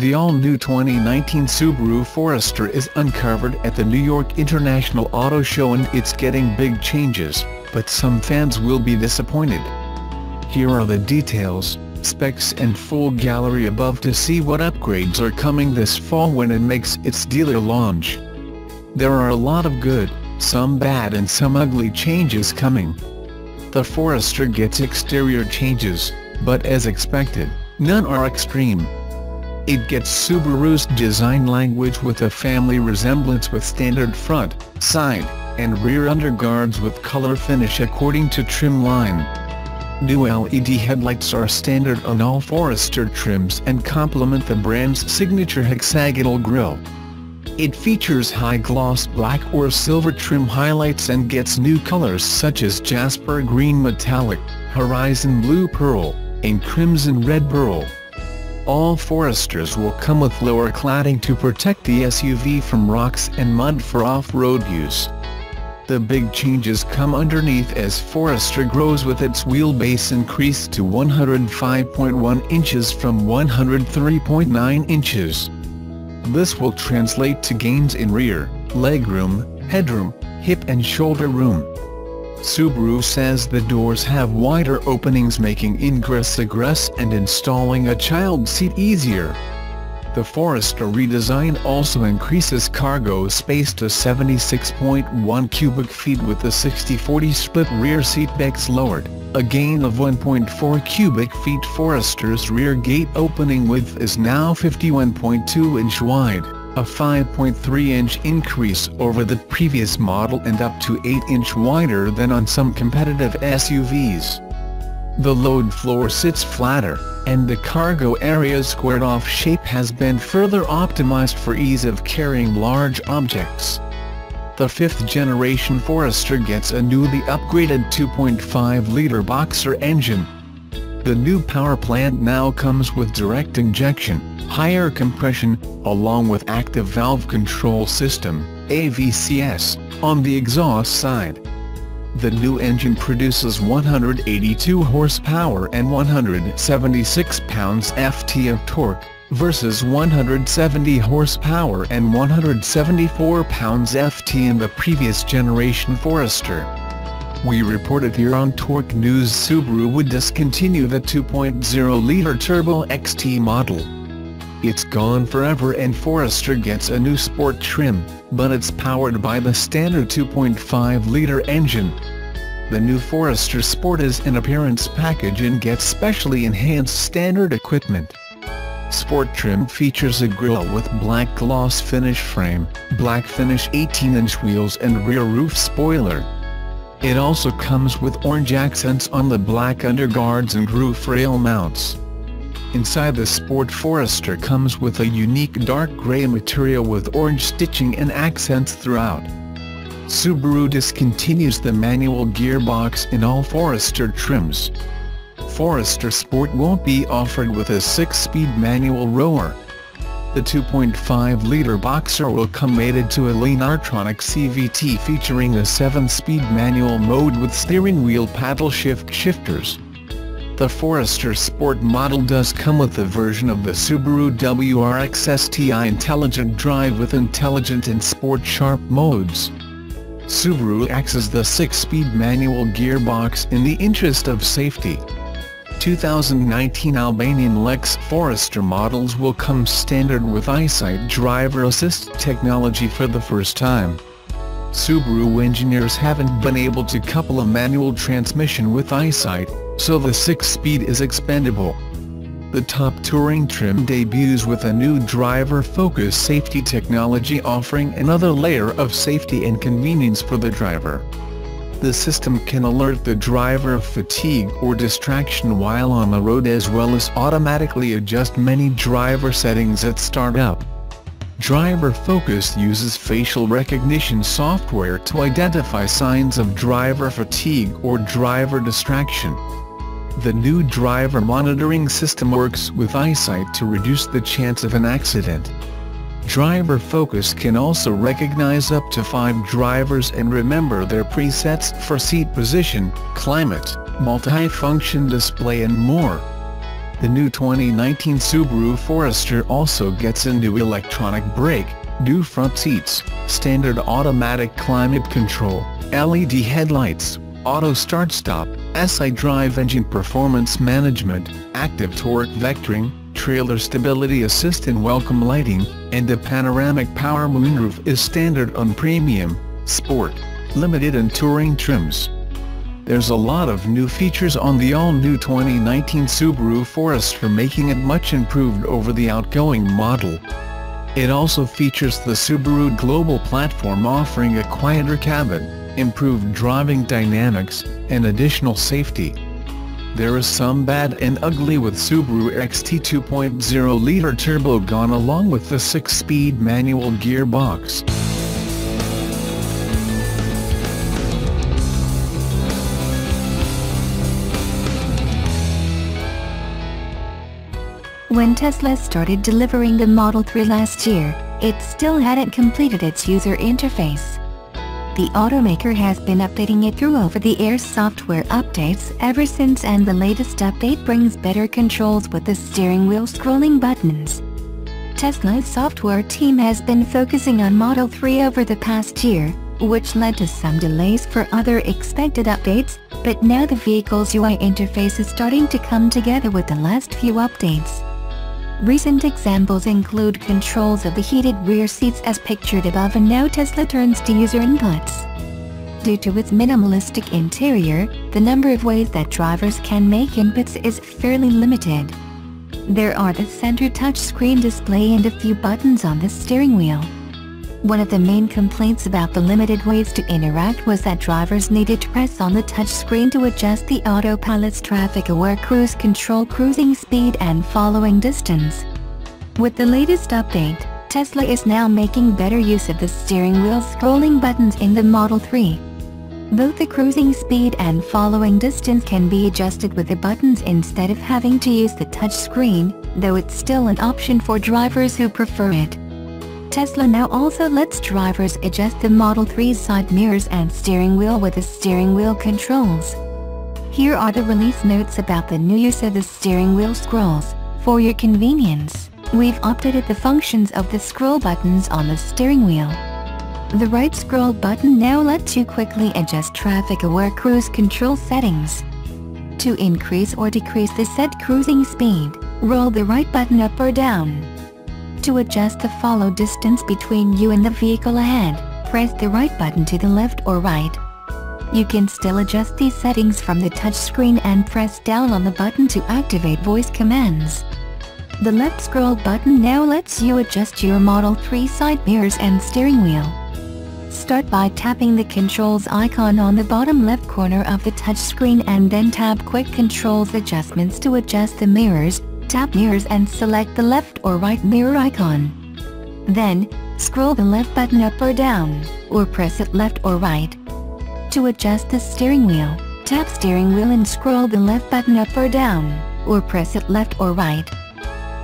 The all-new 2019 Subaru Forester is uncovered at the New York International Auto Show and it's getting big changes, but some fans will be disappointed. Here are the details, specs and full gallery above to see what upgrades are coming this fall when it makes its dealer launch. There are a lot of good, some bad and some ugly changes coming. The Forester gets exterior changes, but as expected, none are extreme. It gets Subaru's design language with a family resemblance with standard front, side, and rear underguards with color finish according to trim line. New LED headlights are standard on all Forester trims and complement the brand's signature hexagonal grille. It features high-gloss black or silver trim highlights and gets new colors such as Jasper Green Metallic, Horizon Blue Pearl, and Crimson Red Pearl. All Foresters will come with lower cladding to protect the SUV from rocks and mud for off-road use. The big changes come underneath as Forester grows with its wheelbase increased to 105.1 inches from 103.9 inches. This will translate to gains in rear, legroom, headroom, hip and shoulder room. Subaru says the doors have wider openings making ingress-egress and installing a child seat easier. The Forester redesign also increases cargo space to 76.1 cubic feet with the 60-40 split rear seat backs lowered, a gain of 1.4 cubic feet. Forester's rear gate opening width is now 51.2 inch wide a 5.3-inch increase over the previous model and up to 8-inch wider than on some competitive SUVs. The load floor sits flatter, and the cargo area's squared-off shape has been further optimized for ease of carrying large objects. The fifth-generation Forester gets a newly upgraded 2.5-liter boxer engine. The new power plant now comes with direct injection, higher compression, along with active valve control system, AVCS, on the exhaust side. The new engine produces 182 horsepower and 176 pounds-ft of torque, versus 170 horsepower and 174 pounds-ft in the previous generation Forester. We reported here on Torque News Subaru would discontinue the 2.0-liter Turbo XT model. It's gone forever and Forester gets a new sport trim, but it's powered by the standard 2.5-liter engine. The new Forester Sport is an appearance package and gets specially enhanced standard equipment. Sport trim features a grille with black gloss finish frame, black finish 18-inch wheels and rear roof spoiler. It also comes with orange accents on the black underguards and roof rail mounts. Inside the Sport Forester comes with a unique dark grey material with orange stitching and accents throughout. Subaru discontinues the manual gearbox in all Forester trims. Forester Sport won't be offered with a 6-speed manual rower. The 2.5-liter Boxer will come mated to a Lineartronic CVT featuring a 7-speed manual mode with steering wheel paddle shift shifters. The Forester Sport model does come with a version of the Subaru WRX STI Intelligent Drive with Intelligent and Sport Sharp modes. Subaru axes the 6-speed manual gearbox in the interest of safety. 2019 Albanian Lex Forester models will come standard with EyeSight driver assist technology for the first time. Subaru engineers haven't been able to couple a manual transmission with EyeSight, so the 6-speed is expendable. The top touring trim debuts with a new driver-focused safety technology offering another layer of safety and convenience for the driver. The system can alert the driver of fatigue or distraction while on the road as well as automatically adjust many driver settings at startup. Driver Focus uses facial recognition software to identify signs of driver fatigue or driver distraction. The new driver monitoring system works with EyeSight to reduce the chance of an accident. Driver Focus can also recognize up to five drivers and remember their presets for seat position, climate, multi-function display and more. The new 2019 Subaru Forester also gets a new electronic brake, new front seats, standard automatic climate control, LED headlights, auto start-stop, SI drive engine performance management, active torque vectoring, trailer stability assist and welcome lighting, and a panoramic power moonroof is standard on premium, sport, limited and touring trims. There's a lot of new features on the all-new 2019 Subaru Forester making it much improved over the outgoing model. It also features the Subaru Global Platform offering a quieter cabin, improved driving dynamics, and additional safety. There is some bad and ugly with Subaru XT 2.0-liter turbo gone along with the 6-speed manual gearbox. When Tesla started delivering the Model 3 last year, it still hadn't completed its user interface. The automaker has been updating it through over-the-air software updates ever since and the latest update brings better controls with the steering wheel scrolling buttons. Tesla's software team has been focusing on Model 3 over the past year, which led to some delays for other expected updates, but now the vehicle's UI interface is starting to come together with the last few updates. Recent examples include controls of the heated rear seats as pictured above and now Tesla turns to user inputs. Due to its minimalistic interior, the number of ways that drivers can make inputs is fairly limited. There are the center touchscreen display and a few buttons on the steering wheel. One of the main complaints about the limited ways to interact was that drivers needed to press on the touchscreen to adjust the autopilot's traffic-aware cruise control cruising speed and following distance. With the latest update, Tesla is now making better use of the steering wheel scrolling buttons in the Model 3. Both the cruising speed and following distance can be adjusted with the buttons instead of having to use the touchscreen, though it's still an option for drivers who prefer it. Tesla now also lets drivers adjust the Model 3's side mirrors and steering wheel with the steering wheel controls. Here are the release notes about the new use of the steering wheel scrolls. For your convenience, we've updated the functions of the scroll buttons on the steering wheel. The right scroll button now lets you quickly adjust traffic-aware cruise control settings. To increase or decrease the set cruising speed, roll the right button up or down. To adjust the follow distance between you and the vehicle ahead, press the right button to the left or right. You can still adjust these settings from the touchscreen and press down on the button to activate voice commands. The left scroll button now lets you adjust your Model 3 side mirrors and steering wheel. Start by tapping the controls icon on the bottom left corner of the touchscreen and then tap Quick Controls Adjustments to adjust the mirrors, tap mirrors and select the left or right mirror icon. Then, scroll the left button up or down, or press it left or right. To adjust the steering wheel, tap steering wheel and scroll the left button up or down, or press it left or right.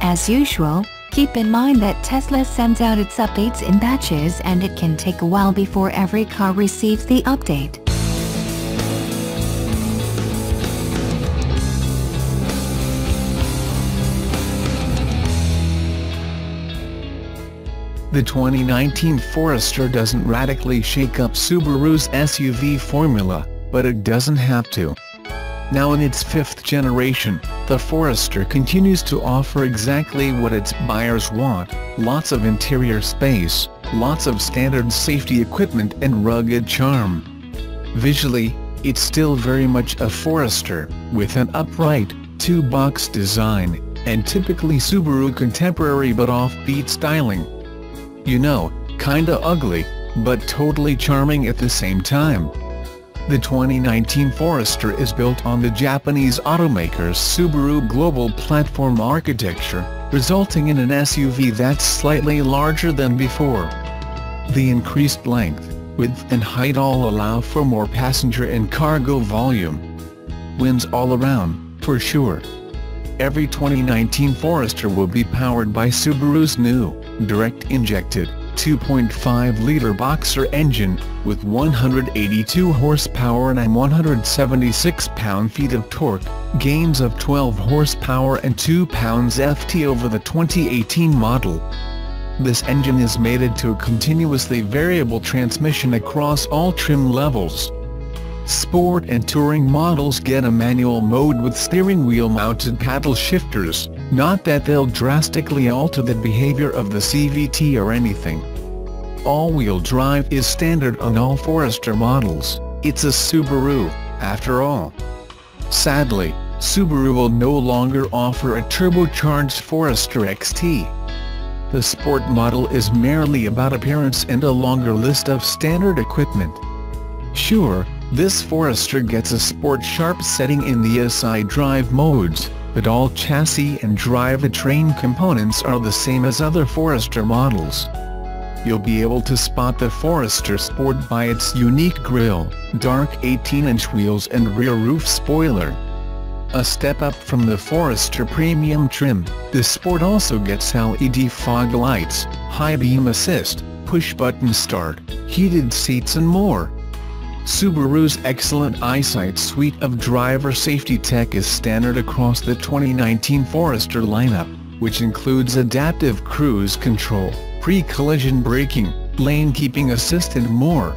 As usual, Keep in mind that Tesla sends out its updates in batches and it can take a while before every car receives the update. The 2019 Forester doesn't radically shake up Subaru's SUV formula, but it doesn't have to. Now in its fifth generation, the Forester continues to offer exactly what its buyers want, lots of interior space, lots of standard safety equipment and rugged charm. Visually, it's still very much a Forester, with an upright, two-box design, and typically Subaru contemporary but offbeat styling. You know, kinda ugly, but totally charming at the same time. The 2019 Forester is built on the Japanese automaker's Subaru Global Platform architecture, resulting in an SUV that's slightly larger than before. The increased length, width and height all allow for more passenger and cargo volume. Wins all around, for sure. Every 2019 Forester will be powered by Subaru's new, direct-injected, 2.5-liter boxer engine, with 182 horsepower and 176 pound-feet of torque, gains of 12 horsepower and 2 pounds FT over the 2018 model. This engine is mated to a continuously variable transmission across all trim levels. Sport and touring models get a manual mode with steering wheel mounted paddle shifters, not that they'll drastically alter the behavior of the CVT or anything. All-wheel drive is standard on all Forester models, it's a Subaru, after all. Sadly, Subaru will no longer offer a turbocharged Forester XT. The sport model is merely about appearance and a longer list of standard equipment. Sure, this Forester gets a sport sharp setting in the SI drive modes, but all chassis and drivetrain components are the same as other Forester models. You'll be able to spot the Forester Sport by its unique grille, dark 18-inch wheels and rear roof spoiler. A step up from the Forester Premium trim, the Sport also gets LED fog lights, high beam assist, push-button start, heated seats and more. Subaru's excellent EyeSight suite of driver safety tech is standard across the 2019 Forester lineup, which includes adaptive cruise control, pre-collision braking, lane keeping assist and more.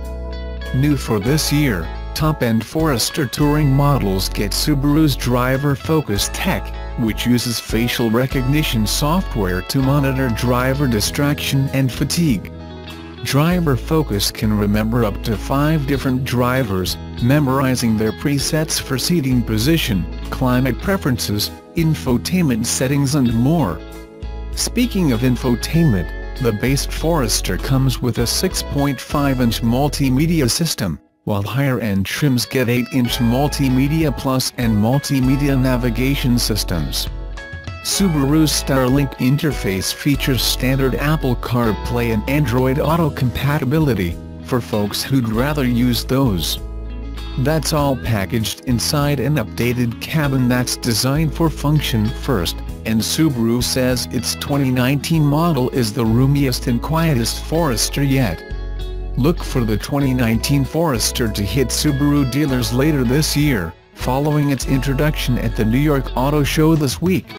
New for this year, top-end Forester touring models get Subaru's Driver Focus Tech, which uses facial recognition software to monitor driver distraction and fatigue. Driver Focus can remember up to five different drivers, memorizing their presets for seating position, climate preferences, infotainment settings and more. Speaking of infotainment, the base Forester comes with a 6.5-inch multimedia system, while higher-end trims get 8-inch Multimedia Plus and Multimedia navigation systems. Subaru's Starlink interface features standard Apple CarPlay and Android Auto compatibility, for folks who'd rather use those. That's all packaged inside an updated cabin that's designed for function first, and Subaru says its 2019 model is the roomiest and quietest Forester yet. Look for the 2019 Forester to hit Subaru dealers later this year, following its introduction at the New York Auto Show this week.